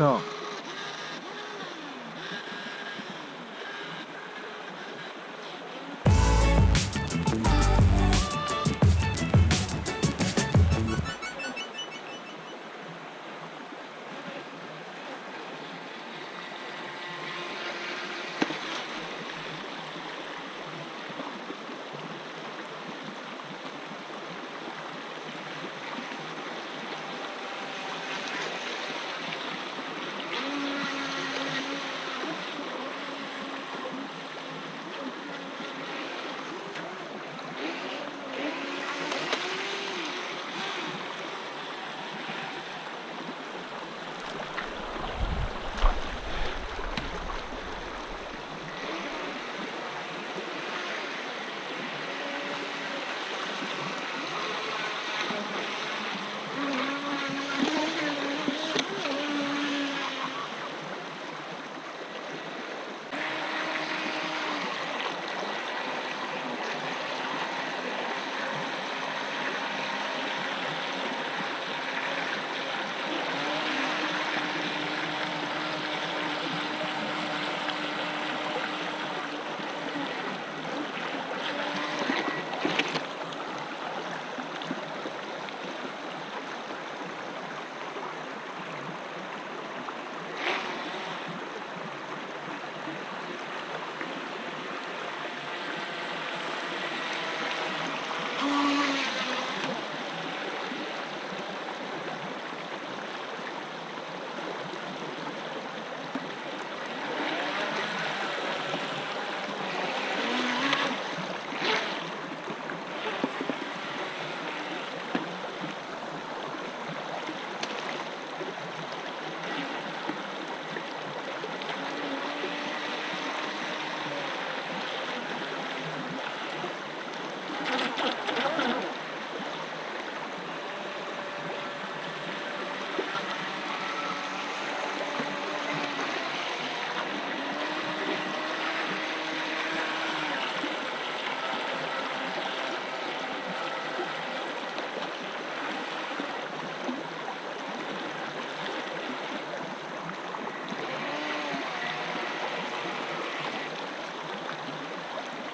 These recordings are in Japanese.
そ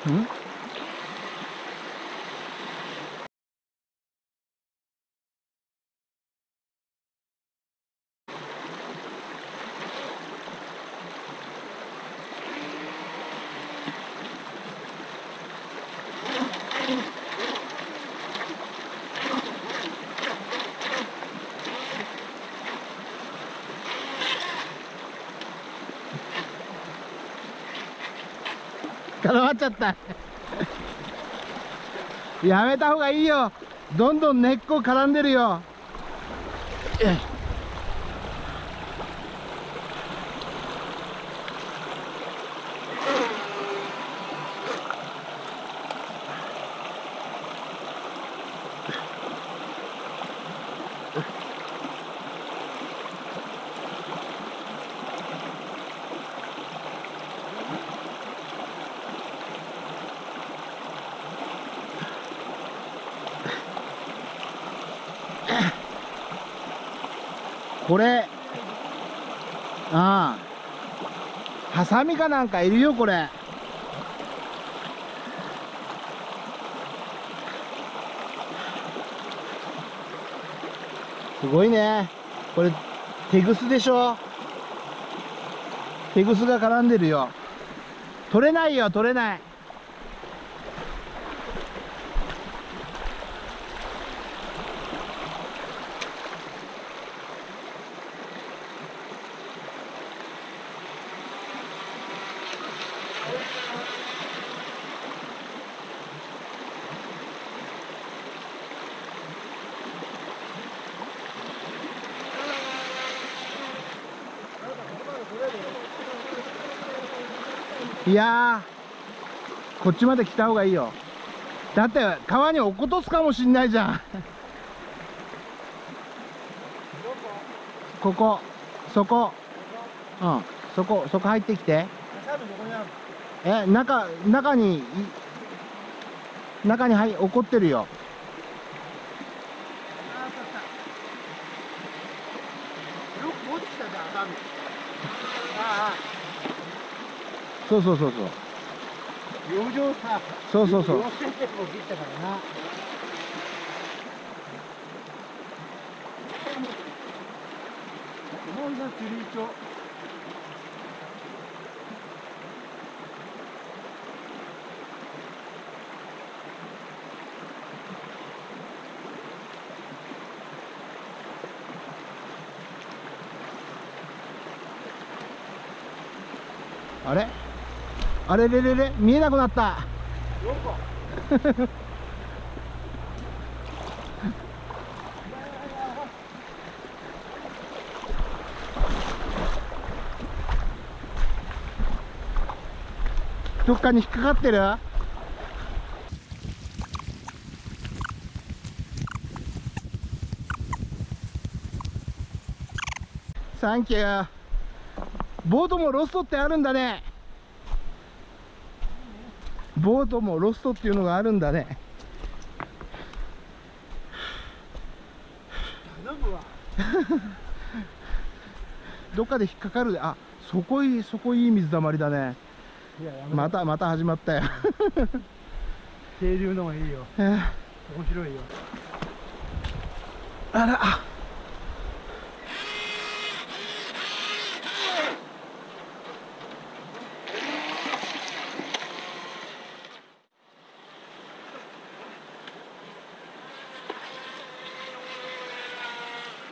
う捕まっちゃった。やめた方がいいよ。どんどん根っこ絡んでるよ。これああ。ハサミかなんかいるよこれ。すごいね。これテグスでしょ？テグスが絡んでるよ。取れないよ取れない。いやーこっちまで来た方がいいよ。だって川に落っことすかもしんないじゃん。こ？こそこ。うん。そこそこ入ってきて。え中中にい中に入怒ってるよよく持ってきたじゃん、ハサミ。そうそうそうそう。洋上さ。そうそうそう。切ったからな。もう今釣り糸あれ？あれれれれ見えなくなった。どっかに引っかかってる？サンキュー。ボートもロストってあるんだね。ボートもロストっていうのがあるんだね。頼むわ。どっかで引っかかるで。あそこいいそこいい水たまりだね。またまた始まったよ。清流のもいいよ。えー面白いよ。あら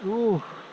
Uh.